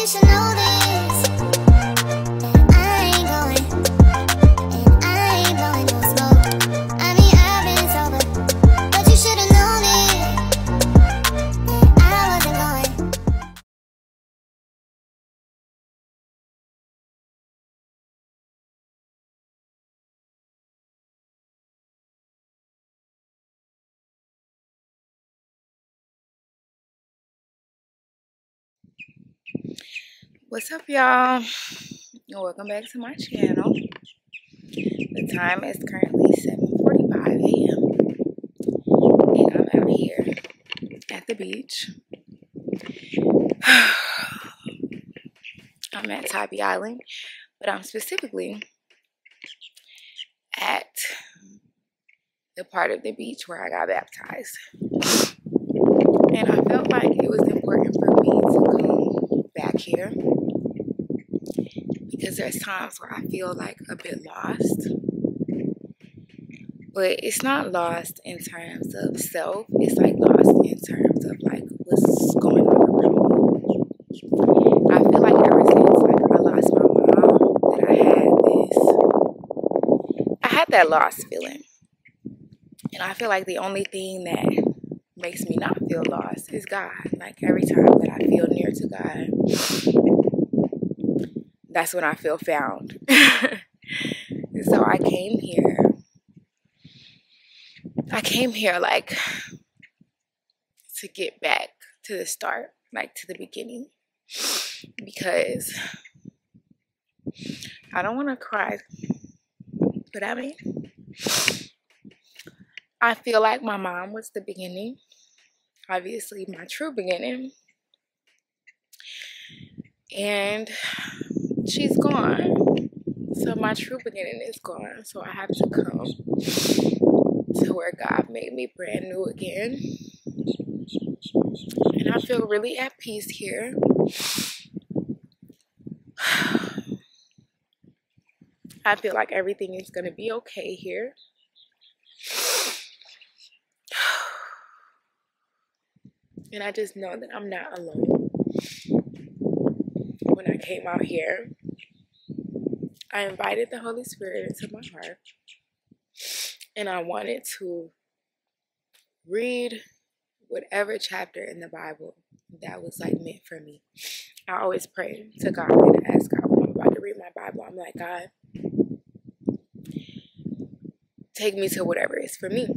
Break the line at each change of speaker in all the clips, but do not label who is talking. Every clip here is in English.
you should know this.
What's up, y'all? Welcome back to my channel. The time is currently 7:45 a.m. and I'm out here at the beach. I'm at Tybee Island, but I'm specifically at the part of the beach where I got baptized. And I felt like it was important for me to come back here because there's times where I feel like a bit lost. But it's not lost in terms of self, it's like lost in terms of like what's going on around me. I feel like ever since like I lost my mom that I had this I had that lost feeling. And I feel like the only thing that makes me not feel lost is God. Like every time that I feel near to God, that's when I feel found. so I came here. I came here like to get back to the start, like to the beginning. Because I don't want to cry, but I mean, I feel like my mom was the beginning obviously my true beginning. And she's gone. So my true beginning is gone. So I have to come to where God made me brand new again. And I feel really at peace here. I feel like everything is going to be okay here. And I just know that I'm not alone. When I came out here, I invited the Holy Spirit into my heart. And I wanted to read whatever chapter in the Bible that was like meant for me. I always pray to God and ask God when I'm about to read my Bible. I'm like, God, take me to whatever is for me.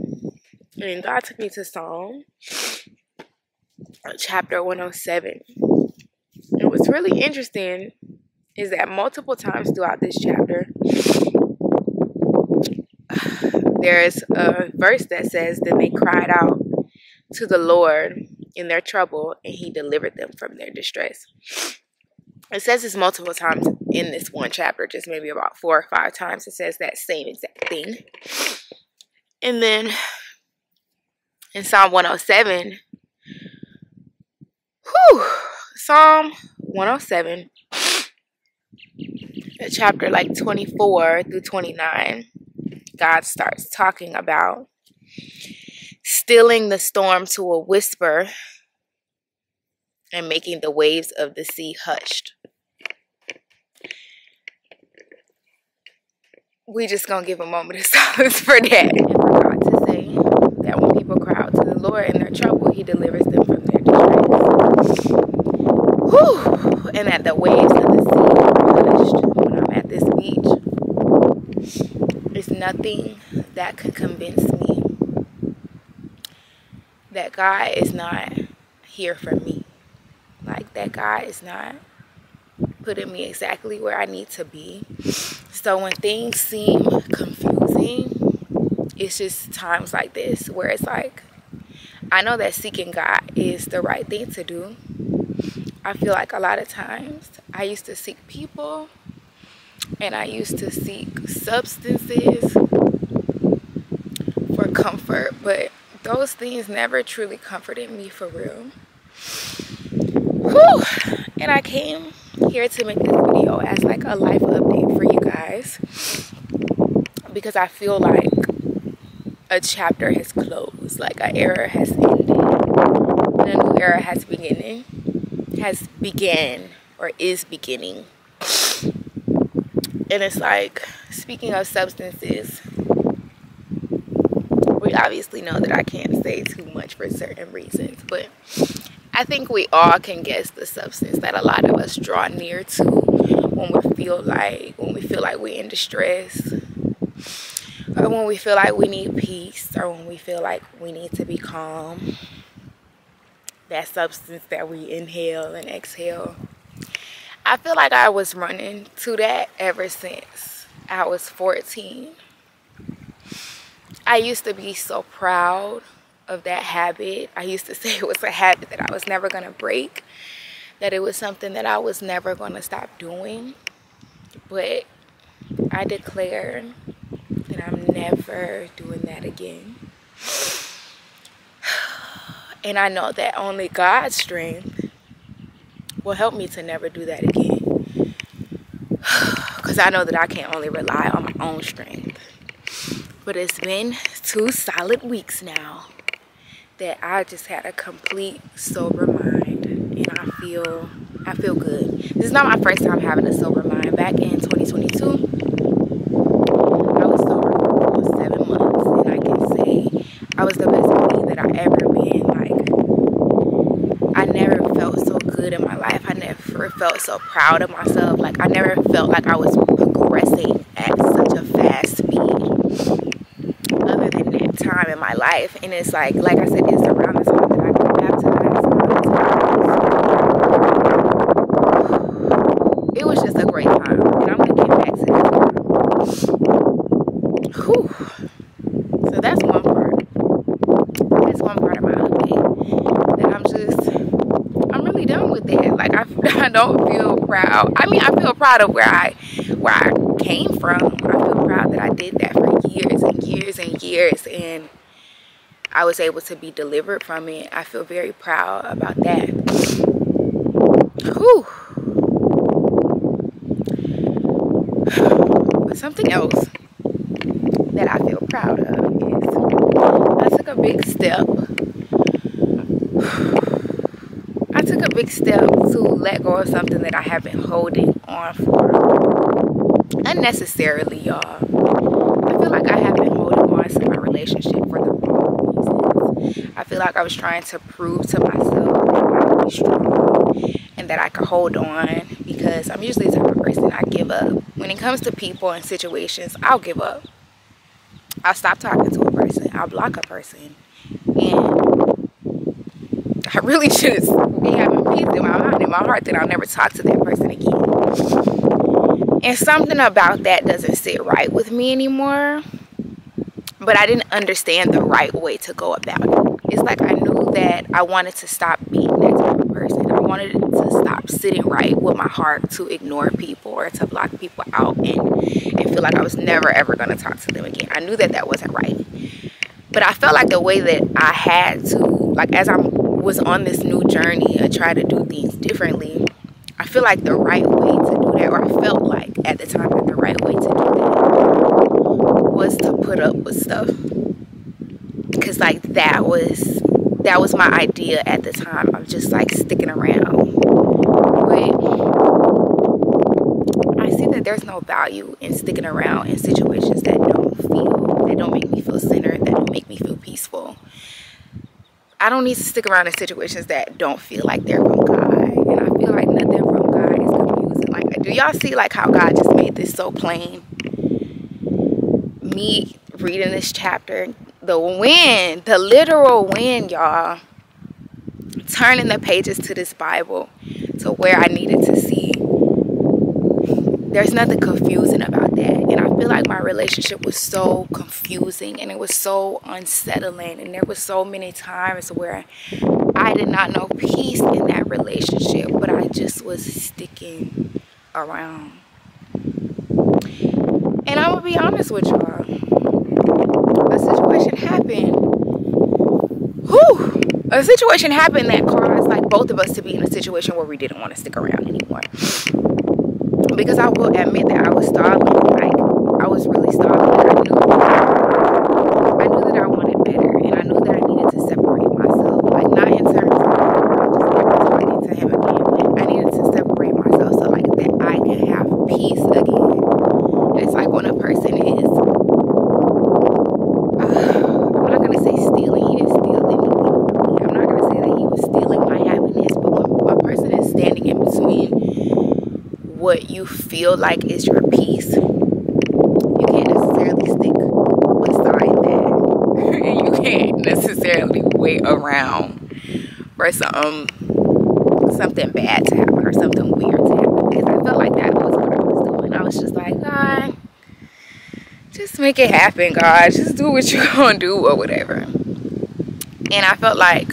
And God took me to Psalm uh, chapter 107. It was really interesting is that multiple times throughout this chapter, there's a verse that says, Then they cried out to the Lord in their trouble, and he delivered them from their distress. It says this multiple times in this one chapter, just maybe about four or five times. It says that same exact thing. And then in Psalm 107, Whew. Psalm 107, chapter like 24 through 29, God starts talking about stilling the storm to a whisper and making the waves of the sea hushed. We just gonna give a moment of silence for that. God to say that when people cry out to the Lord in their trouble, He delivers them from their distress. Whew. And that the waves of the sea are hushed when I'm at this beach. There's nothing that could convince me that God is not here for me. Like that God is not putting me exactly where I need to be. So when things seem confusing, it's just times like this where it's like I know that seeking God is the right thing to do. I feel like a lot of times I used to seek people and I used to seek substances for comfort, but those things never truly comforted me for real. Whew. And I came here to make this video as like a life update for you guys because I feel like a chapter has closed, like an era has ended, and a new era has beginning, has began or is beginning. And it's like, speaking of substances, we obviously know that I can't say too much for certain reasons, but I think we all can guess the substance that a lot of us draw near to when we feel like when we feel like we're in distress or when we feel like we need peace or when we feel like we need to be calm. That substance that we inhale and exhale i feel like i was running to that ever since i was 14 i used to be so proud of that habit. I used to say it was a habit that i was never going to break that it was something that i was never going to stop doing. But i declare that I'm never doing that again. And I know that only God's strength will help me to never do that again. Because I know that I can only rely on my own strength. But it's been two solid weeks now that I just had a complete sober mind and I feel I feel good. This is not my first time having a sober mind. Back in 2022, I was the best me that I ever been. Like, I never felt so good in my life. I never felt so proud of myself. Like, I never felt like I was progressing at such a fast speed other than that time in my life. And it's like, like I said, it's around the time that I got baptized. It was just a great time. And I'm going to get back to that. Whew. So that's one I don't feel proud. I mean, I feel proud of where I where I came from. I feel proud that I did that for years and years and years and I was able to be delivered from it. I feel very proud about that. Whew. Something else that I feel proud of is I took a big step took a big step to let go of something that I have been holding on for unnecessarily, y'all. I feel like I have been holding on to my relationship for the wrong reasons. I feel like I was trying to prove to myself that I be strong and that I could hold on because I'm usually the type of person I give up. When it comes to people and situations, I'll give up. I'll stop talking to a person. I'll block a person. And I really just be having peace in my mind, in my heart, that I'll never talk to that person again. And something about that doesn't sit right with me anymore. But I didn't understand the right way to go about it. It's like I knew that I wanted to stop being that type of person. I wanted to stop sitting right with my heart to ignore people or to block people out and, and feel like I was never ever going to talk to them again. I knew that that wasn't right. But I felt like the way that I had to, like as I'm was on this new journey and try to do things differently, I feel like the right way to do that, or I felt like at the time that the right way to do that was to put up with stuff. Cause like that was that was my idea at the time of just like sticking around. But I see that there's no value in sticking around in situations that don't feel that don't make me feel centered, that don't make me feel peaceful. I don't need to stick around in situations that don't feel like they're from God. And I feel like nothing from God is confusing. Like, do y'all see like how God just made this so plain? Me reading this chapter, the wind, the literal wind, y'all, turning the pages to this Bible to where I needed to see. There's nothing confusing about that. And I feel like my relationship was so confusing and it was so unsettling. And there was so many times where I did not know peace in that relationship but I just was sticking around. And I will be honest with y'all a situation happened. Whew. A situation happened that caused like both of us to be in a situation where we didn't want to stick around anymore because I will admit that I was stalling like I was really stalling. I knew, I knew that I wanted better, and I knew that I needed to separate myself. Like not in terms of just never talking to him again, but I needed to separate myself what you feel like is your peace, you can't necessarily stick beside that. and you can't necessarily wait around for some something bad to happen or something weird to happen. Because I felt like that was what I was doing. I was just like, God, just make it happen, God. Just do what you're gonna do or whatever. And I felt like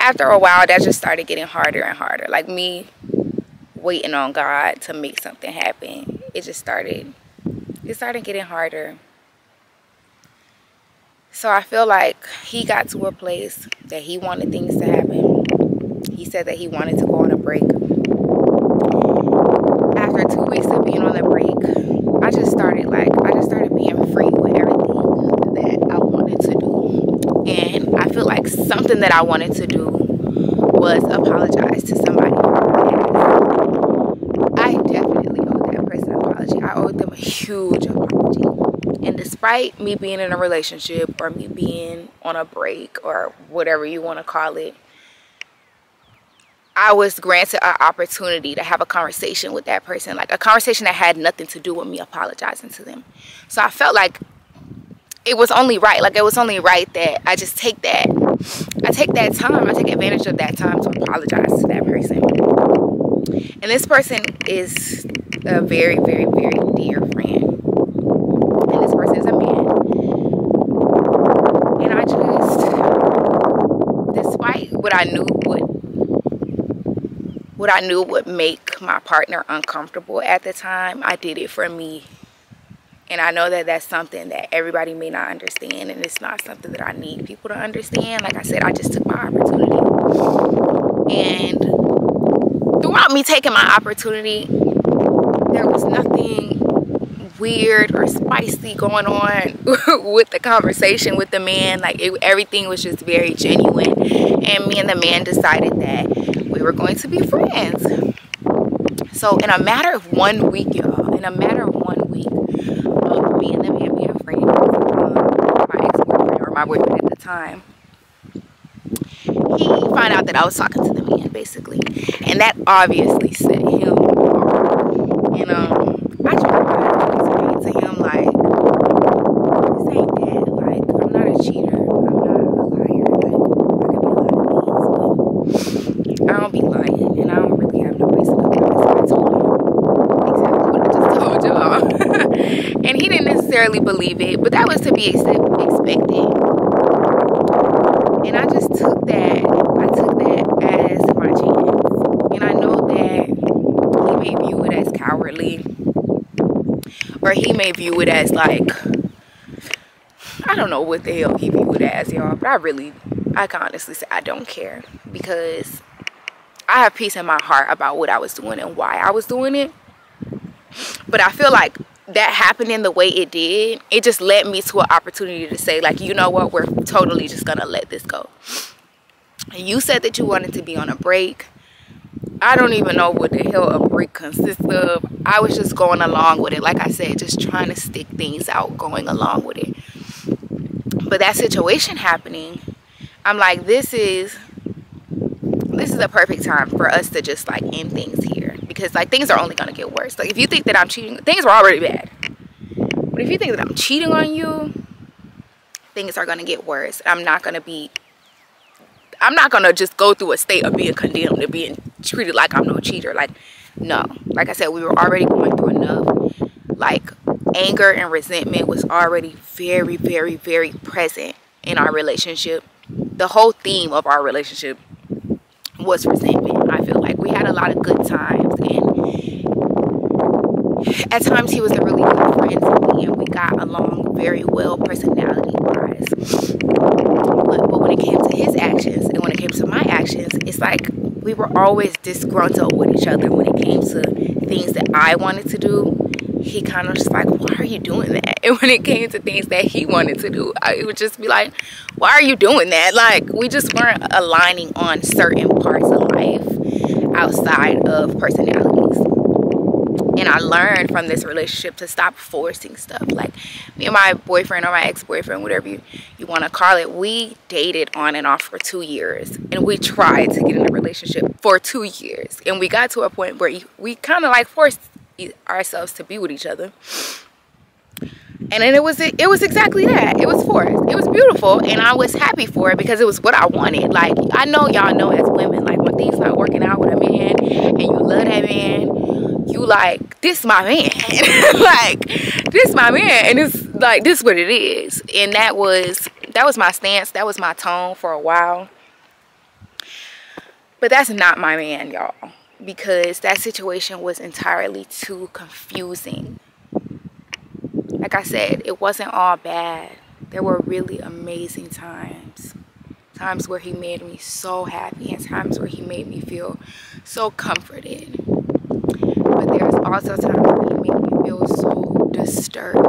after a while that just started getting harder and harder. Like me waiting on God to make something happen. It just started it started getting harder. So I feel like he got to a place that he wanted things to happen. He said that he wanted to go on a break. After two weeks of being on the break, I just started like I just started being free with everything that I wanted to do. And I feel like something that I wanted to do was apologize to somebody I definitely owe that person an apology. I owed them a huge apology. And despite me being in a relationship or me being on a break or whatever you want to call it, I was granted an opportunity to have a conversation with that person, like a conversation that had nothing to do with me apologizing to them. So I felt like it was only right, like it was only right that I just take that, I take that time, I take advantage of that time to apologize to that person. And this person is a very, very, very dear friend. And this person is a man. And I just, despite what I knew would what I knew would make my partner uncomfortable at the time, I did it for me. And I know that that's something that everybody may not understand, and it's not something that I need people to understand. Like I said, I just took my opportunity. And throughout me taking my opportunity, there was nothing weird or spicy going on with the conversation with the man. Like it, everything was just very genuine. And me and the man decided that we were going to be friends. So in a matter of one week, y'all, in a matter of one week me and the man being friends, um, my ex-boyfriend or my boyfriend at the time, he found out that I was talking to the man basically. And that obviously set him. And um I tried to explain to him like this ain't that. Like I'm not a cheater. I'm not a liar. Like I could be a lot of things, but I don't be lying and I don't really have no place to go. So I told him exactly what I just told y'all. and he didn't necessarily believe it, but that was to be expected. And I just took that, I took that as my chance. And I know that he may view it as cowardly. Or he may view it as like, I don't know what the hell he view it as, y'all. But I really, I can honestly say I don't care. Because I have peace in my heart about what I was doing and why I was doing it. But I feel like that happening the way it did, it just led me to an opportunity to say, like, you know what, we're totally just gonna let this go. You said that you wanted to be on a break. I don't even know what the hell a break consists of. I was just going along with it. Like I said, just trying to stick things out, going along with it. But that situation happening, I'm like, this is this is a perfect time for us to just like end things here because like things are only gonna get worse. Like if you think that I'm cheating, things were already bad. But if you think that I'm cheating on you, things are gonna get worse. I'm not gonna be I'm not gonna just go through a state of being condemned and being treated like I'm no cheater. Like, no. Like I said, we were already going through enough. Like anger and resentment was already very, very, very present in our relationship. The whole theme of our relationship was resentment. I feel like we had a lot of good times and at times he was a really good friend to me and we got along very well personality wise. But, it came to his actions and when it came to my actions, it's like we were always disgruntled with each other when it came to things that I wanted to do. He kind of just like, why are you doing that? And when it came to things that he wanted to do, I would just be like, why are you doing that? Like, we just weren't aligning on certain parts of life outside of personalities. And I learned from this relationship to stop forcing stuff. Like me and my boyfriend or my ex-boyfriend, whatever you, you want to call it, we dated on and off for two years. And we tried to get in a relationship for two years. And we got to a point where we kind of like forced ourselves to be with each other and then it was it was exactly that it was forced it was beautiful and i was happy for it because it was what i wanted like i know y'all know as women like when things not working out with a man and you love that man you like this my man like this my man and it's like this what it is and that was that was my stance that was my tone for a while but that's not my man y'all because that situation was entirely too confusing like I said, it wasn't all bad. There were really amazing times. Times where he made me so happy and times where he made me feel so comforted. Also where he made me feel so disturbed.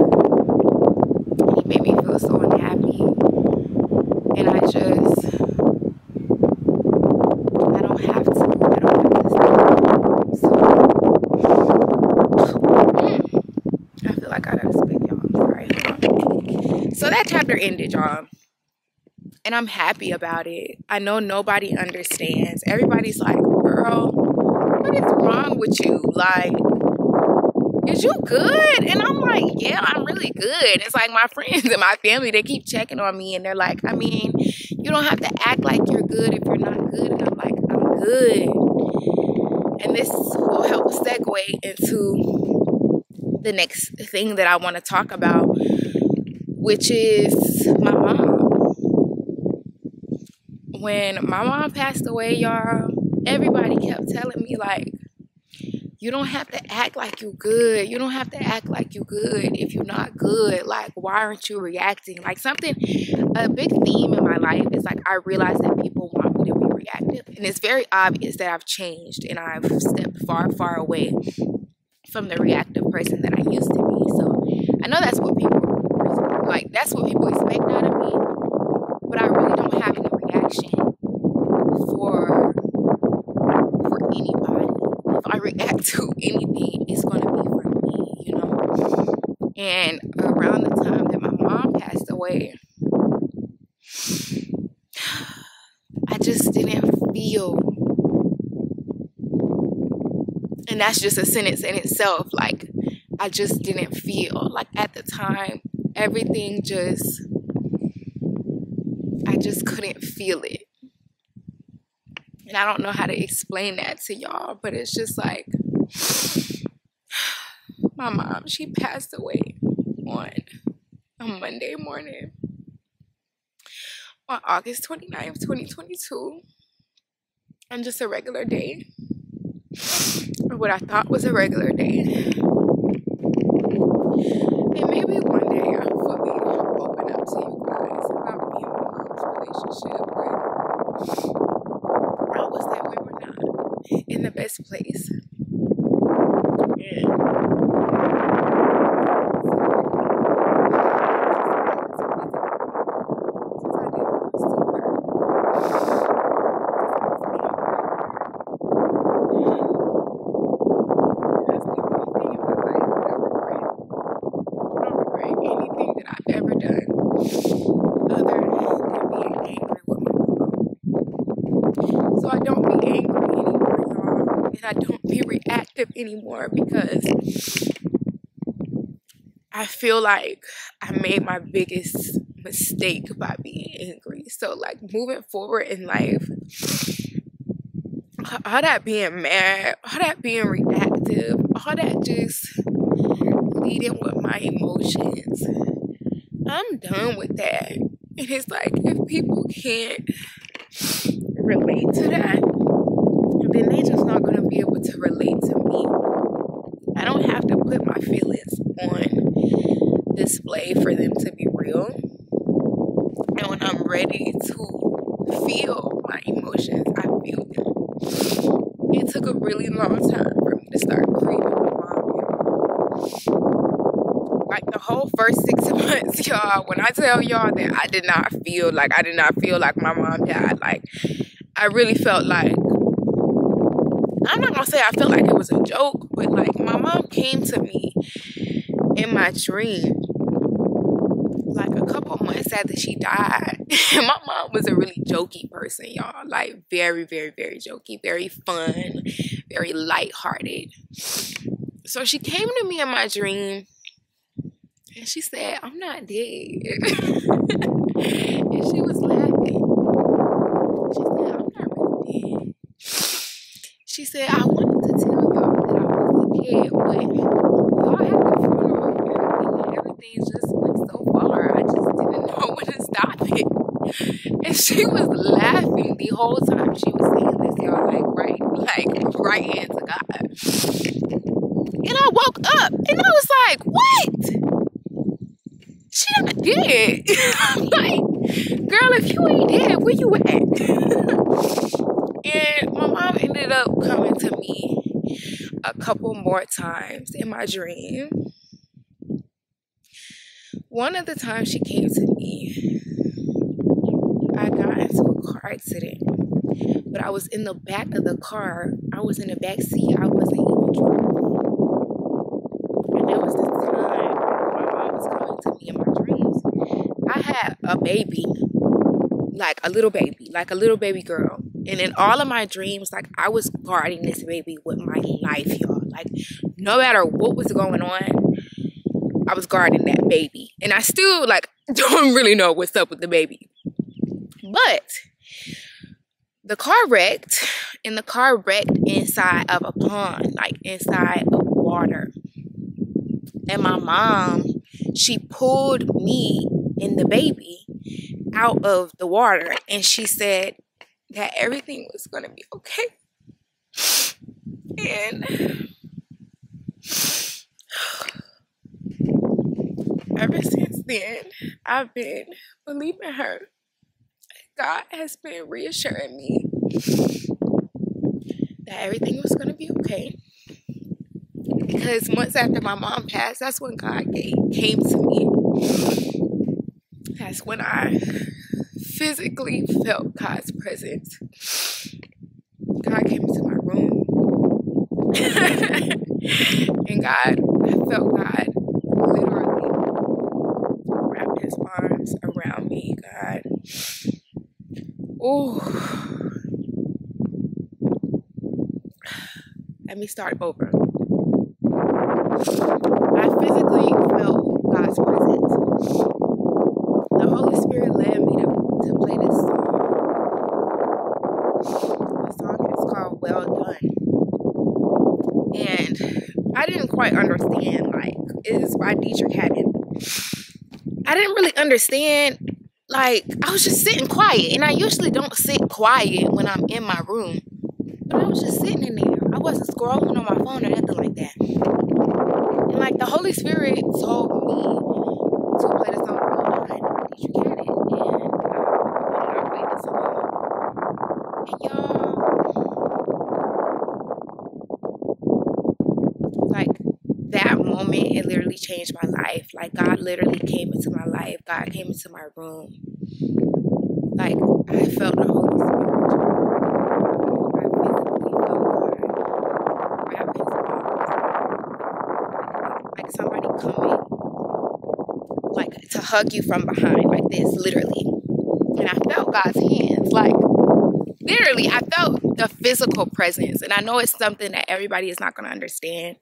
He made me feel so unhappy. And I just I don't have to. I don't have to. So I feel like I gotta spit so that chapter ended, y'all. And I'm happy about it. I know nobody understands. Everybody's like, girl, what is wrong with you? Like, is you good? And I'm like, yeah, I'm really good. It's like my friends and my family, they keep checking on me and they're like, I mean, you don't have to act like you're good if you're not good. And I'm like, I'm good. And this will help segue into the next thing that I want to talk about which is my mom. When my mom passed away, y'all, everybody kept telling me, like, you don't have to act like you're good. You don't have to act like you're good if you're not good. Like, why aren't you reacting? Like something, a big theme in my life is like I realize that people want me to be reactive. And it's very obvious that I've changed and I've stepped far, far away from the reactive person that I used to be. So I know that's what people like that's what people expect out of me. But I really don't have any reaction for for anybody. If I react to anything, it's gonna be for me, you know. And around the time that my mom passed away, I just didn't feel and that's just a sentence in itself like I just didn't feel like at the time everything just, I just couldn't feel it. And I don't know how to explain that to y'all, but it's just like, my mom, she passed away on a Monday morning on August 29th, 2022, on just a regular day, or what I thought was a regular day. And maybe one day I'll fully open up to you guys about me and my mom's relationship. But I was that we were not in the best place. Anymore because I feel like I made my biggest mistake by being angry. So, like, moving forward in life, all that being mad, all that being reactive, all that just leading with my emotions, I'm done with that. And it's like, if people can't relate to that, then they just not gonna be able to relate to me. I don't have to put my feelings on display for them to be real. And when I'm ready to feel my emotions, I feel them. It took a really long time for me to start grieving my mom. Like the whole first six months, y'all, when I tell y'all that I did not feel like I did not feel like my mom died, like I really felt like I'm not gonna say I felt like it was a joke, but like my mom came to me in my dream like a couple months after she died. My mom was a really jokey person, y'all. Like very, very, very jokey, very fun, very lighthearted. So she came to me in my dream and she said, I'm not dead. and she was laughing. She said, I'm not really dead. She said, I wanted to tell y'all that I wasn't dead, but y'all had the funeral and everything, and everything just went so far. I just didn't know when to stop it. And she was laughing the whole time she was saying this, y'all, like right, like right hand to God. And I woke up and I was like, what? She not dead. Like, girl, if you ain't dead, where you at? And my mom ended up coming to me a times in my dream. One of the times she came to me, I got into a car accident, but I was in the back of the car. I was in the back seat. I wasn't even driving. And that was the time my mom was coming to me in my dreams. I had a baby, like a little baby, like a little baby girl. And in all of my dreams, like I was guarding this baby with my life, y'all. Like no matter what was going on, I was guarding that baby. And I still like don't really know what's up with the baby. But the car wrecked and the car wrecked inside of a pond, like inside of water. And my mom, she pulled me and the baby out of the water and she said that everything was going to be okay. And ever since then, I've been believing her. God has been reassuring me that everything was going to be okay. Because months after my mom passed, that's when God came to me. That's when I physically felt God's presence. God came into my room. and God, I felt God literally wrap his arms around me, God. Oh. Let me start over. I physically felt God's presence. The Holy Spirit led me to, to play this song. The song is called Well Done. And I didn't quite understand, like, is by Deitrick Haddon. I didn't really understand, like, I was just sitting quiet. And I usually don't sit quiet when I'm in my room. But I was just sitting in there. I wasn't scrolling on my phone or nothing like that. And like the Holy Spirit told me to play the song Well Done, Deitrick Haddon. And I played the song. And y'all, like that moment, it literally changed my life. Like God literally came into my life. God came into my room. Like I felt the Holy Spirit. I physically felt God like somebody coming like to hug you from behind like this literally and i felt god's hands like literally i felt the physical presence and i know it's something that everybody is not going to understand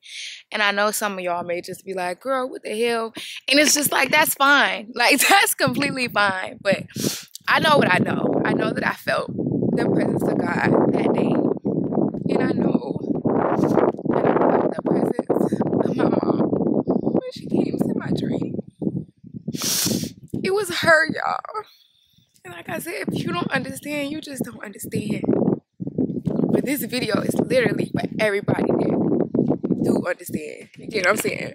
and i know some of y'all may just be like girl what the hell? And it's just like that's fine. Like that's completely fine. But i know what i know. I know that i felt the presence of god that day. And i know that i felt the presence of my mom when she came to my dream. It was her y'all. And like i said if you don't understand you just don't understand. But this video is literally for everybody that do understand. You get what i'm saying?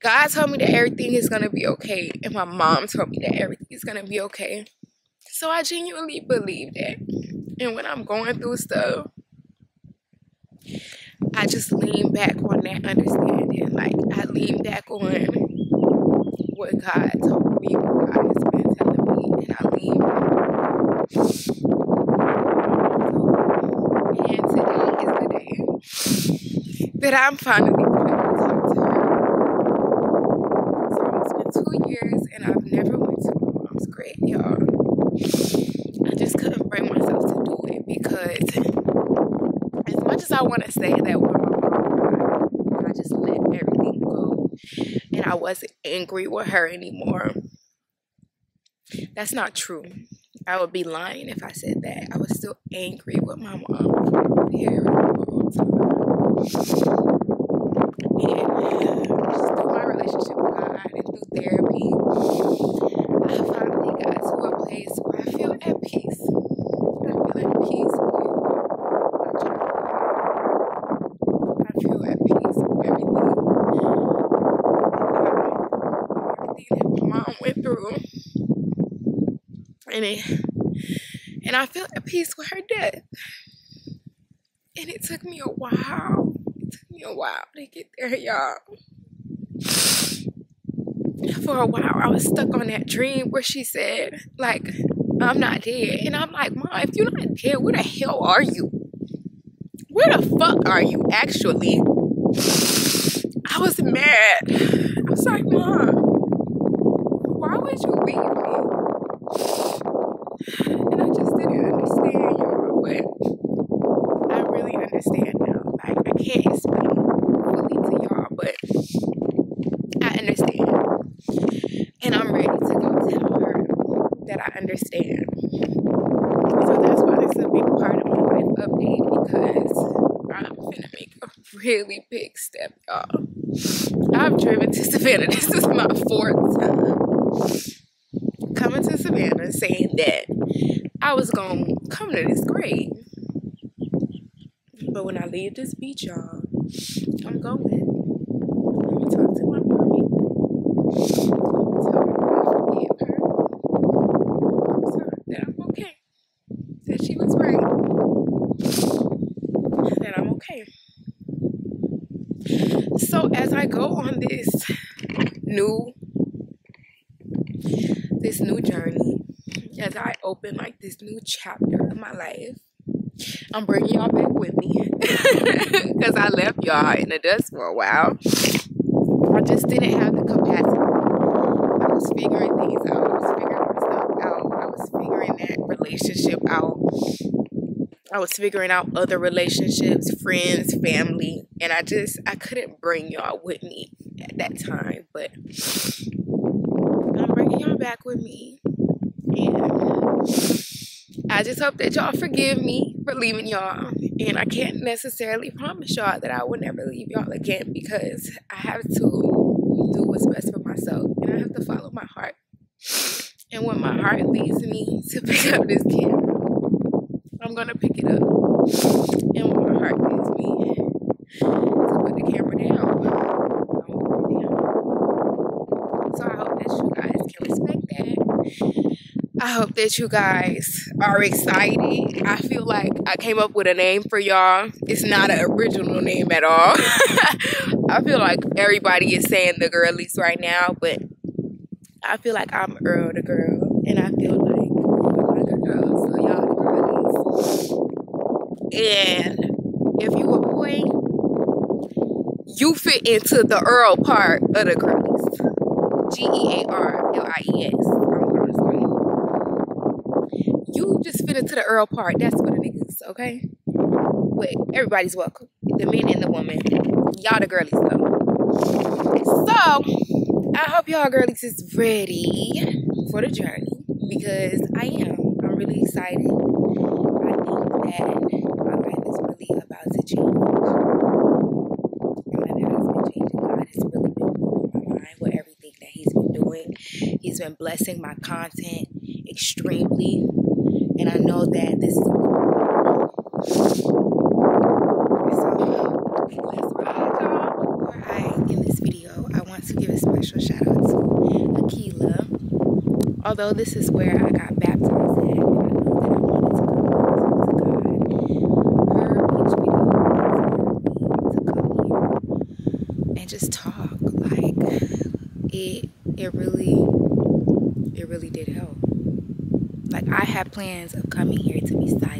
God told me that everything is gonna be okay and my mom told me that everything is gonna be okay. So i genuinely believe that. And when i'm going through stuff I just lean back on that understanding. Like I lean back on what God told me, what God has been telling me, and I lean back. And that I'm finally going to talk to her. So it's been two years and I've never went to my mom's grave, y'all. I just couldn't bring myself to do it because as much as I want to say that my mom died, I just let everything go and I wasn't angry with her anymore. That's not true. I would be lying if I said that. I was still angry with my mom a very long time. And through my relationship with God and through therapy, I finally got to a place where I feel at peace. I feel at peace with my. I feel at peace with everything. Everything that my mom went through. And it and I feel at peace with her death. And it took me a while. It took me a while to get there, y'all. For a while, I was stuck on that dream where she said, like, I'm not dead. And I'm like, Mom, if you're not dead, where the hell are you? Where the fuck are you, actually? I was mad. I was like, Mom, why would you leave me? And I just didn't understand, y'all. But I really understand now. Like, I can't explain fully to y'all, but I understand. And I'm ready to go tell her understand. So that's why this is a big part of my life update because I'm gonna make a really big step, y'all. I've driven to Savannah. This is my fourth time coming to Savannah saying that I was gonna come to this grave. But when I leave this beach, y'all, I'm going. I'm gonna talk to my mommy. I'm gonna tell her I forgive her. I'm sorry that I'm okay. That she was right. That I'm okay. So as I go on this new this new journey, as I open like this new chapter of my life, I'm bringing y'all back with me because I left y'all in the dust for a while. I just didn't have the capacity. I was figuring things out. I was figuring myself out. I was figuring that relationship out. I was figuring out other relationships, friends, family, and I just I couldn't bring y'all with me at that time, but I'm bringing y'all back with me. And I just hope that y'all forgive me for leaving y'all. And I can't necessarily promise y'all that I will never leave y'all again because I have to do what's best for myself and I have to follow my heart. And when my heart leads me to pick up this camera, I'm gonna pick it up. And when my heart leads me to put the camera down, I'm gonna put it down. So I hope that you guys can respect that. I hope that you guys are excited. I feel like I came up with a name for y'all. It's not an original name at all. I feel like everybody is saying the girlies right now, but I feel like I'm Earl the girl, and I feel like like a girl, so y'all the Gearlies. And if you a boy, you fit into the Earl part of the Gearlies. G E A R L I E S. You just fit into the Earl part. That's what it is, okay? But everybody's welcome. The men and the women. Y'all the Gearlies though. So I hope y'all Gearlies is ready for the journey because I am. I'm really excited. I think that my life is really about to change. My life has been changing. God has really been blowing my mind with everything that He's been doing. He's been blessing my content extremely. And I know that this is so let's ride, y'all. Before I end this video, I want to give a special shout out to Akila. Although this is where I got baptized at, and I knew that I wanted to come closer to God. Her each video inspired me to come here and just talk. Like it, it really, it really did help. Like I had plans of coming here to be silent,